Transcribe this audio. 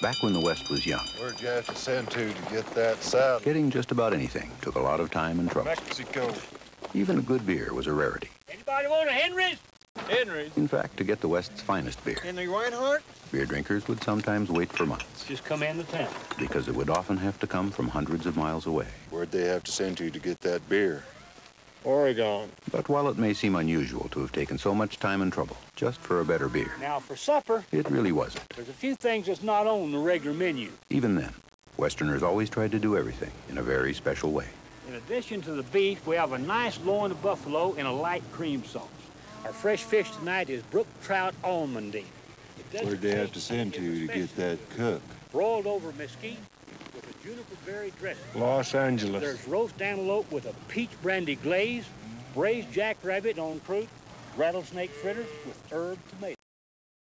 Back when the West was young, Where'd you have to send to to get that saddle? getting just about anything took a lot of time and trouble. Mexico. Even a good beer was a rarity. Anybody want a Henry's? Henry's. In fact, to get the West's finest beer, Henry Weinhard? beer drinkers would sometimes wait for months Just come into town. because it would often have to come from hundreds of miles away. Where'd they have to send to to get that beer? Oregon. But while it may seem unusual to have taken so much time and trouble just for a better beer, Now for supper, it really wasn't. there's a few things that's not on the regular menu. Even then, Westerners always tried to do everything in a very special way. In addition to the beef, we have a nice loin of buffalo in a light cream sauce. Our fresh fish tonight is brook trout almondine. It doesn't Where'd they have to send to it's to get that cook? Broiled over mesquite with a juniper berry dressing. Los Angeles. There's roast antelope with a peach brandy glaze, braised jackrabbit en croute, rattlesnake fritters with herb tomato.